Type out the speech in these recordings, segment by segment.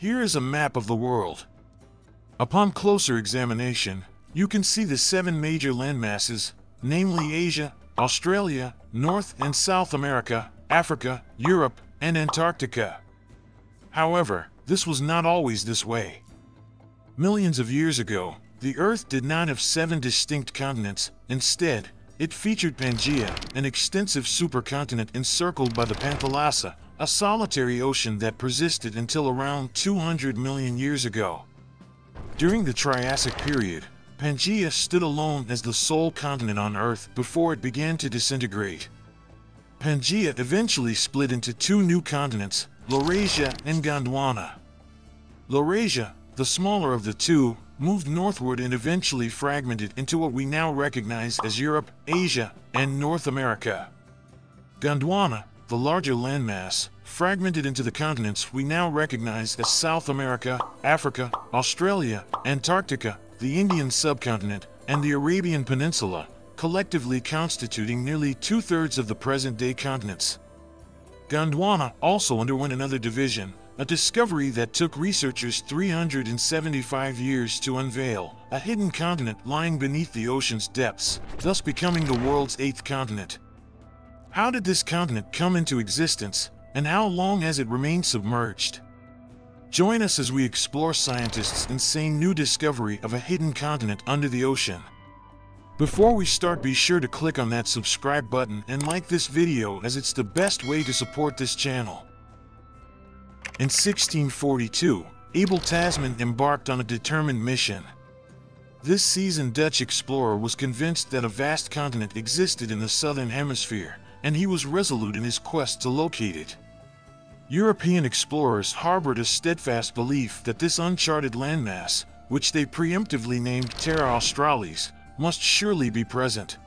Here is a map of the world. Upon closer examination, you can see the seven major landmasses, namely Asia, Australia, North and South America, Africa, Europe, and Antarctica. However, this was not always this way. Millions of years ago, the Earth did not have seven distinct continents. Instead, it featured Pangaea, an extensive supercontinent encircled by the Panthalassa, a solitary ocean that persisted until around 200 million years ago. During the Triassic period, Pangaea stood alone as the sole continent on Earth before it began to disintegrate. Pangaea eventually split into two new continents, Laurasia and Gondwana. Laurasia, the smaller of the two, moved northward and eventually fragmented into what we now recognize as Europe, Asia, and North America. Gondwana, the larger landmass, fragmented into the continents we now recognize as South America, Africa, Australia, Antarctica, the Indian subcontinent, and the Arabian Peninsula, collectively constituting nearly two-thirds of the present-day continents. Gondwana also underwent another division, a discovery that took researchers 375 years to unveil, a hidden continent lying beneath the ocean's depths, thus becoming the world's eighth continent. How did this continent come into existence, and how long has it remained submerged? Join us as we explore scientists' insane new discovery of a hidden continent under the ocean. Before we start, be sure to click on that subscribe button and like this video as it's the best way to support this channel. In 1642, Abel Tasman embarked on a determined mission. This seasoned Dutch explorer was convinced that a vast continent existed in the southern hemisphere, and he was resolute in his quest to locate it. European explorers harbored a steadfast belief that this uncharted landmass, which they preemptively named Terra Australis, must surely be present.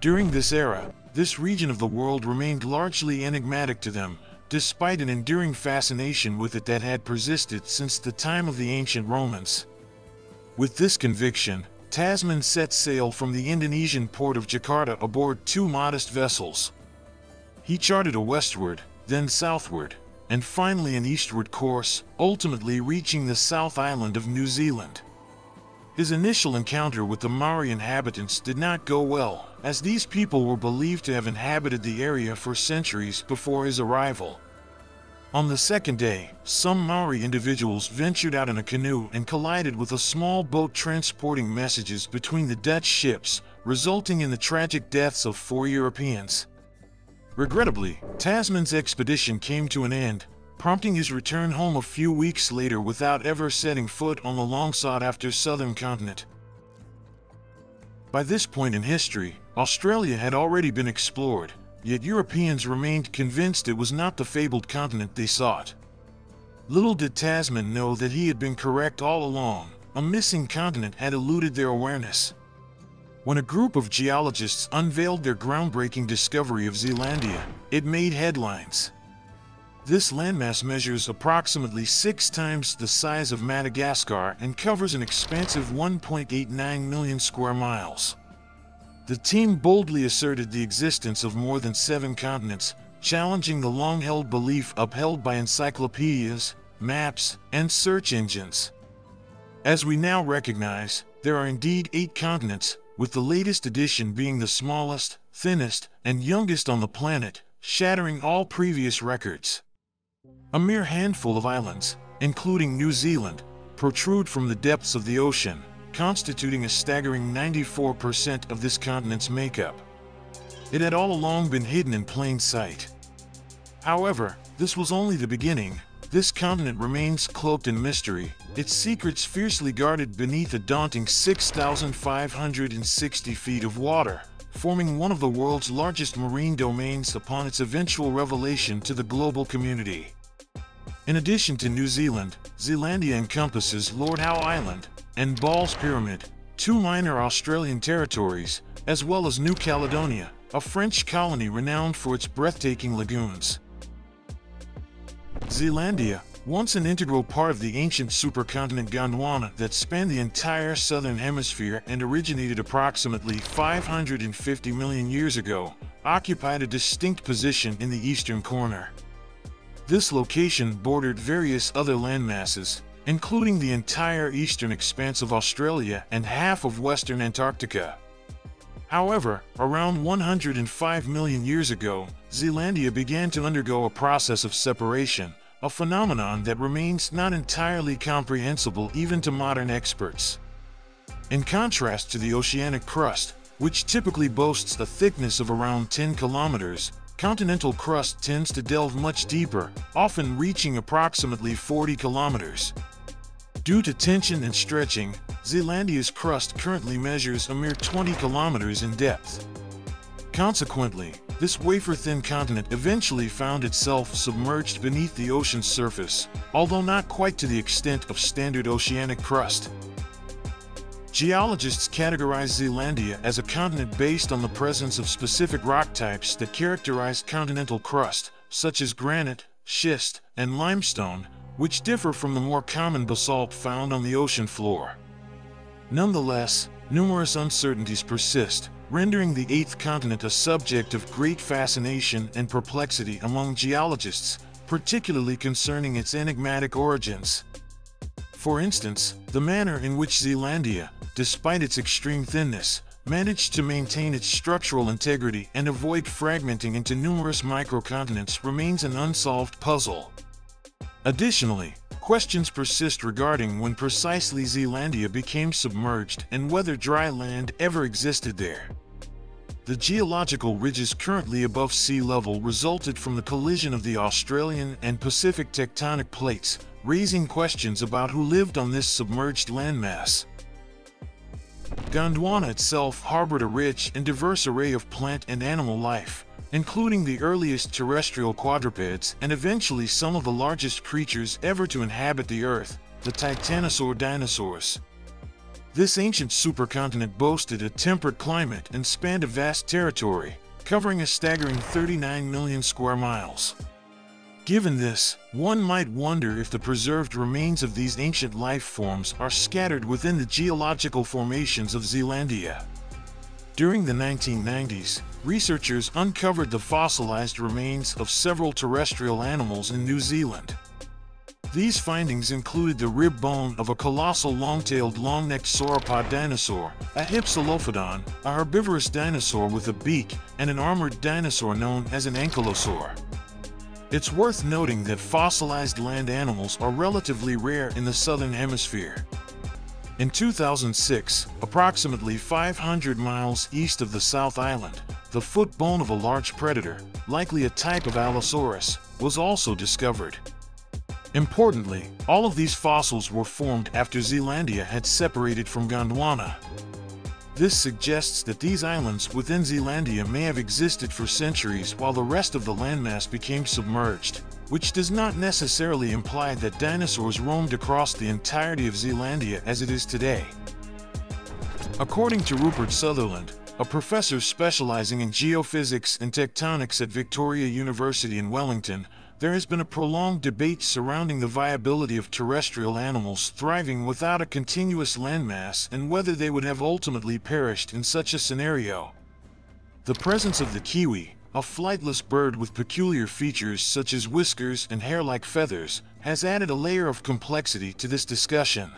During this era, this region of the world remained largely enigmatic to them, despite an enduring fascination with it that had persisted since the time of the ancient Romans. With this conviction, Tasman set sail from the Indonesian port of Jakarta aboard two modest vessels. He charted a westward, then southward, and finally an eastward course, ultimately reaching the South Island of New Zealand. His initial encounter with the Maori inhabitants did not go well, as these people were believed to have inhabited the area for centuries before his arrival. On the second day, some Maori individuals ventured out in a canoe and collided with a small boat transporting messages between the Dutch ships, resulting in the tragic deaths of four Europeans. Regrettably, Tasman's expedition came to an end, prompting his return home a few weeks later without ever setting foot on the long-sought-after southern continent. By this point in history, Australia had already been explored, yet Europeans remained convinced it was not the fabled continent they sought. Little did Tasman know that he had been correct all along, a missing continent had eluded their awareness when a group of geologists unveiled their groundbreaking discovery of Zealandia, it made headlines. This landmass measures approximately six times the size of Madagascar and covers an expansive 1.89 million square miles. The team boldly asserted the existence of more than seven continents, challenging the long-held belief upheld by encyclopedias, maps, and search engines. As we now recognize, there are indeed eight continents, with the latest edition being the smallest, thinnest, and youngest on the planet, shattering all previous records. A mere handful of islands, including New Zealand, protrude from the depths of the ocean, constituting a staggering 94% of this continent's makeup. It had all along been hidden in plain sight. However, this was only the beginning, this continent remains cloaked in mystery, its secrets fiercely guarded beneath a daunting 6,560 feet of water, forming one of the world's largest marine domains upon its eventual revelation to the global community. In addition to New Zealand, Zealandia encompasses Lord Howe Island and Ball's Pyramid, two minor Australian territories, as well as New Caledonia, a French colony renowned for its breathtaking lagoons. Zealandia, once an integral part of the ancient supercontinent Gondwana that spanned the entire southern hemisphere and originated approximately 550 million years ago, occupied a distinct position in the eastern corner. This location bordered various other landmasses, including the entire eastern expanse of Australia and half of western Antarctica. However, around 105 million years ago, Zealandia began to undergo a process of separation, a phenomenon that remains not entirely comprehensible even to modern experts. In contrast to the oceanic crust, which typically boasts a thickness of around 10 kilometers, continental crust tends to delve much deeper, often reaching approximately 40 kilometers. Due to tension and stretching, Zealandia's crust currently measures a mere 20 kilometers in depth. Consequently, this wafer-thin continent eventually found itself submerged beneath the ocean's surface, although not quite to the extent of standard oceanic crust. Geologists categorize Zealandia as a continent based on the presence of specific rock types that characterize continental crust, such as granite, schist, and limestone, which differ from the more common basalt found on the ocean floor. Nonetheless, numerous uncertainties persist, rendering the eighth continent a subject of great fascination and perplexity among geologists, particularly concerning its enigmatic origins. For instance, the manner in which Zealandia, despite its extreme thinness, managed to maintain its structural integrity and avoid fragmenting into numerous microcontinents remains an unsolved puzzle. Additionally, questions persist regarding when precisely Zealandia became submerged and whether dry land ever existed there. The geological ridges currently above sea level resulted from the collision of the Australian and Pacific tectonic plates, raising questions about who lived on this submerged landmass. Gondwana itself harbored a rich and diverse array of plant and animal life, including the earliest terrestrial quadrupeds and eventually some of the largest creatures ever to inhabit the Earth, the titanosaur dinosaurs. This ancient supercontinent boasted a temperate climate and spanned a vast territory, covering a staggering 39 million square miles. Given this, one might wonder if the preserved remains of these ancient life forms are scattered within the geological formations of Zealandia. During the 1990s, researchers uncovered the fossilized remains of several terrestrial animals in New Zealand. These findings included the rib bone of a colossal long-tailed long-necked sauropod dinosaur, a hypsilophodon, a herbivorous dinosaur with a beak, and an armored dinosaur known as an ankylosaur. It's worth noting that fossilized land animals are relatively rare in the southern hemisphere. In 2006, approximately 500 miles east of the South Island, the foot bone of a large predator, likely a type of Allosaurus, was also discovered. Importantly, all of these fossils were formed after Zealandia had separated from Gondwana. This suggests that these islands within Zealandia may have existed for centuries while the rest of the landmass became submerged which does not necessarily imply that dinosaurs roamed across the entirety of Zealandia as it is today. According to Rupert Sutherland, a professor specializing in geophysics and tectonics at Victoria University in Wellington, there has been a prolonged debate surrounding the viability of terrestrial animals thriving without a continuous landmass and whether they would have ultimately perished in such a scenario. The presence of the kiwi, a flightless bird with peculiar features such as whiskers and hair-like feathers has added a layer of complexity to this discussion.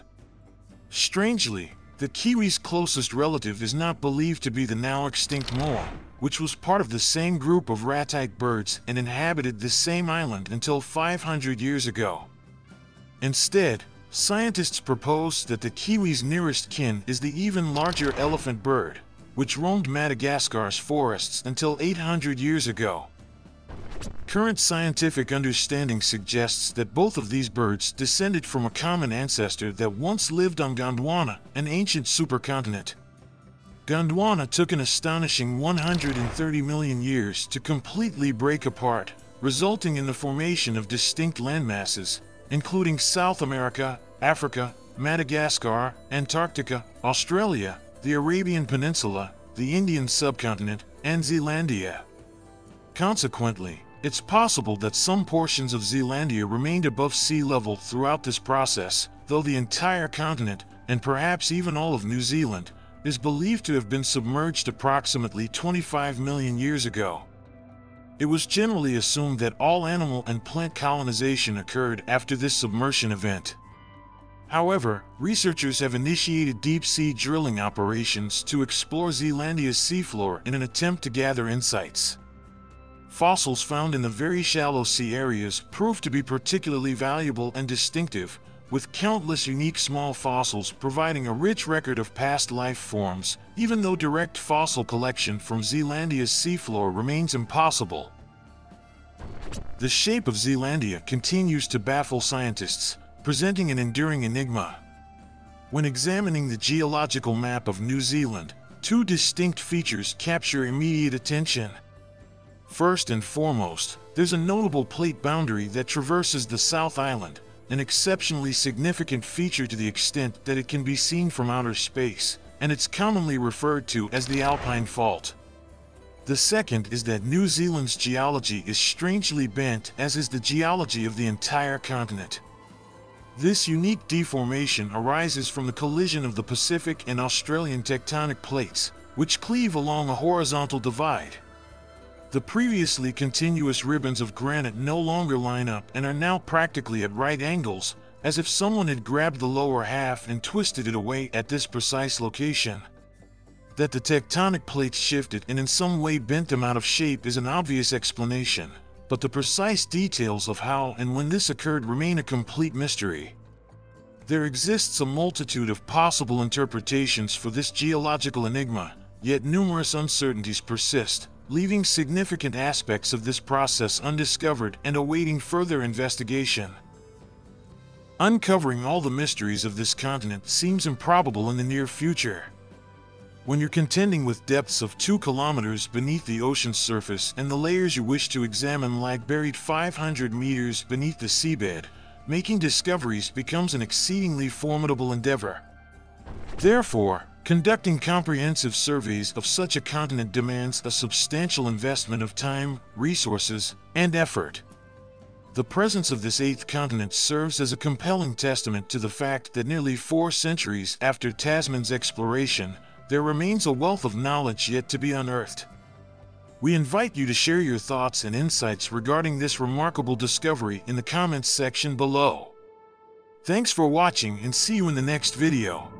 Strangely, the kiwi's closest relative is not believed to be the now extinct moa, which was part of the same group of ratite birds and inhabited this same island until 500 years ago. Instead, scientists propose that the kiwi's nearest kin is the even larger elephant bird, which roamed Madagascar's forests until 800 years ago. Current scientific understanding suggests that both of these birds descended from a common ancestor that once lived on Gondwana, an ancient supercontinent. Gondwana took an astonishing 130 million years to completely break apart, resulting in the formation of distinct landmasses, including South America, Africa, Madagascar, Antarctica, Australia, the Arabian Peninsula, the Indian subcontinent, and Zealandia. Consequently, it's possible that some portions of Zealandia remained above sea level throughout this process, though the entire continent, and perhaps even all of New Zealand, is believed to have been submerged approximately 25 million years ago. It was generally assumed that all animal and plant colonization occurred after this submersion event. However, researchers have initiated deep-sea drilling operations to explore Zealandia's seafloor in an attempt to gather insights. Fossils found in the very shallow sea areas prove to be particularly valuable and distinctive, with countless unique small fossils providing a rich record of past life forms, even though direct fossil collection from Zealandia's seafloor remains impossible. The shape of Zealandia continues to baffle scientists, presenting an enduring enigma. When examining the geological map of New Zealand, two distinct features capture immediate attention. First and foremost, there's a notable plate boundary that traverses the South Island, an exceptionally significant feature to the extent that it can be seen from outer space, and it's commonly referred to as the Alpine Fault. The second is that New Zealand's geology is strangely bent, as is the geology of the entire continent. This unique deformation arises from the collision of the Pacific and Australian tectonic plates, which cleave along a horizontal divide. The previously continuous ribbons of granite no longer line up and are now practically at right angles, as if someone had grabbed the lower half and twisted it away at this precise location. That the tectonic plates shifted and in some way bent them out of shape is an obvious explanation but the precise details of how and when this occurred remain a complete mystery. There exists a multitude of possible interpretations for this geological enigma, yet numerous uncertainties persist, leaving significant aspects of this process undiscovered and awaiting further investigation. Uncovering all the mysteries of this continent seems improbable in the near future. When you're contending with depths of 2 kilometers beneath the ocean's surface and the layers you wish to examine lag buried 500 meters beneath the seabed, making discoveries becomes an exceedingly formidable endeavor. Therefore, conducting comprehensive surveys of such a continent demands a substantial investment of time, resources, and effort. The presence of this eighth continent serves as a compelling testament to the fact that nearly four centuries after Tasman's exploration, there remains a wealth of knowledge yet to be unearthed. We invite you to share your thoughts and insights regarding this remarkable discovery in the comments section below. Thanks for watching and see you in the next video.